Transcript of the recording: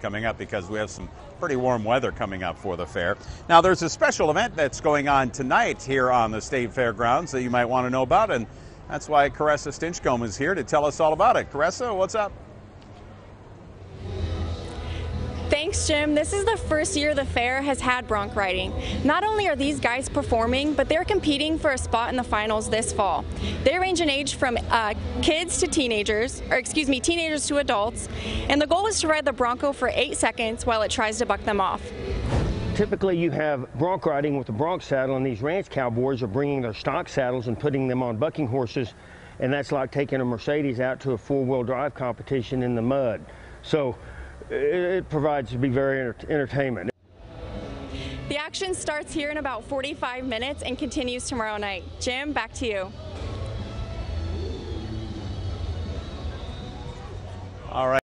coming up because we have some pretty warm weather coming up for the fair. Now, there's a special event that's going on tonight here on the State Fairgrounds that you might want to know about, and that's why Caressa Stinchcomb is here to tell us all about it. Caressa, what's up? Thanks, Jim. This is the first year the fair has had bronc riding. Not only are these guys performing, but they're competing for a spot in the finals this fall. They range in age from uh, kids to teenagers, or excuse me, teenagers to adults, and the goal is to ride the Bronco for eight seconds while it tries to buck them off. Typically you have bronc riding with the bronc saddle and these ranch cowboys are bringing their stock saddles and putting them on bucking horses and that's like taking a Mercedes out to a four-wheel drive competition in the mud. So it provides to be very enter entertainment. The action starts here in about 45 minutes and continues tomorrow night. Jim, back to you. All right.